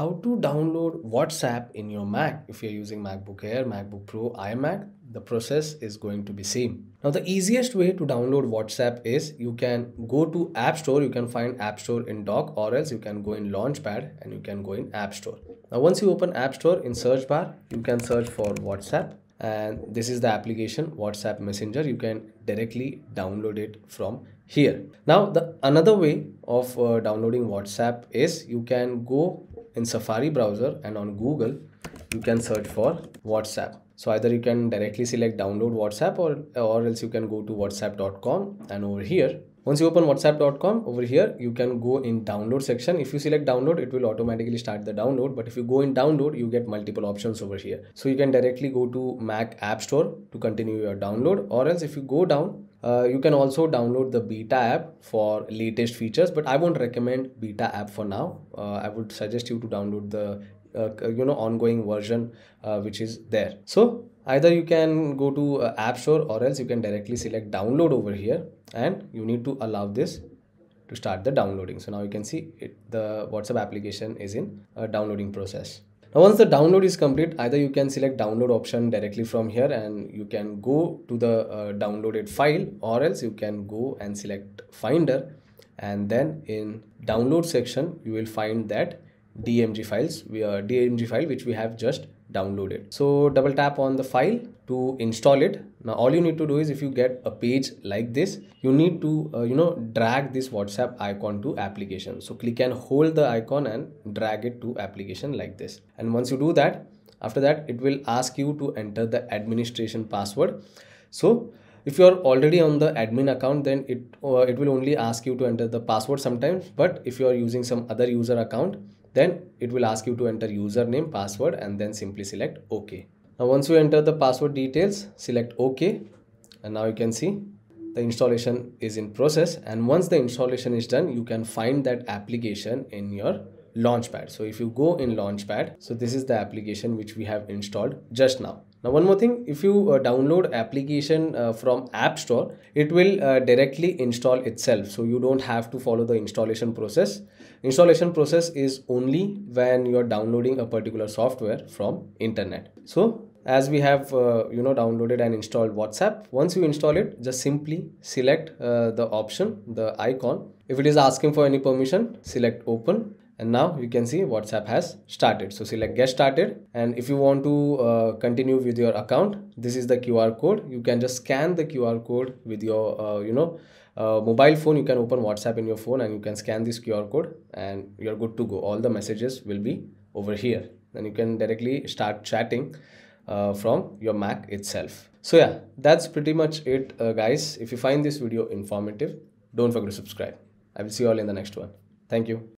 how to download WhatsApp in your Mac. If you're using MacBook Air, MacBook Pro, iMac, the process is going to be same. Now the easiest way to download WhatsApp is you can go to App Store, you can find App Store in dock or else you can go in Launchpad and you can go in App Store. Now once you open App Store in search bar, you can search for WhatsApp and this is the application WhatsApp Messenger. You can directly download it from here. Now the another way of uh, downloading WhatsApp is you can go in Safari browser and on Google you can search for WhatsApp. So either you can directly select download WhatsApp or, or else you can go to whatsapp.com and over here once you open whatsapp.com over here you can go in download section if you select download it will automatically start the download but if you go in download you get multiple options over here so you can directly go to mac app store to continue your download or else if you go down uh, you can also download the beta app for latest features but i won't recommend beta app for now. Uh, i would suggest you to download the uh, you know ongoing version uh, which is there. So either you can go to uh, app store or else you can directly select download over here and you need to allow this to start the downloading. So now you can see it, the whatsapp application is in a downloading process now once the download is complete either you can select download option directly from here and you can go to the uh, downloaded file or else you can go and select finder. And then in download section you will find that dmg files we are dmg file which we have just downloaded so double tap on the file to install it. Now all you need to do is if you get a page like this you need to uh, you know drag this whatsapp icon to application. So click and hold the icon and drag it to application like this. And once you do that after that it will ask you to enter the administration password. So if you are already on the admin account then it uh, it will only ask you to enter the password sometimes. But if you are using some other user account then it will ask you to enter username password and then simply select ok. Now once you enter the password details select ok. And now you can see the installation is in process. And once the installation is done you can find that application in your launchpad. So if you go in launchpad so this is the application which we have installed just now now one more thing if you uh, download application uh, from app store it will uh, directly install itself. So you don't have to follow the installation process. Installation process is only when you are downloading a particular software from internet. So as we have uh, you know downloaded and installed whatsapp once you install it just simply select uh, the option the icon. If it is asking for any permission select open and now you can see whatsapp has started. So select get started. And if you want to uh, continue with your account this is the qr code. You can just scan the qr code with your uh, you know uh, mobile phone. You can open whatsapp in your phone and you can scan this qr code and you're good to go. All the messages will be over here. And you can directly start chatting uh, from your mac itself. So yeah that's pretty much it uh, guys. If you find this video informative don't forget to subscribe. I will see you all in the next one. Thank you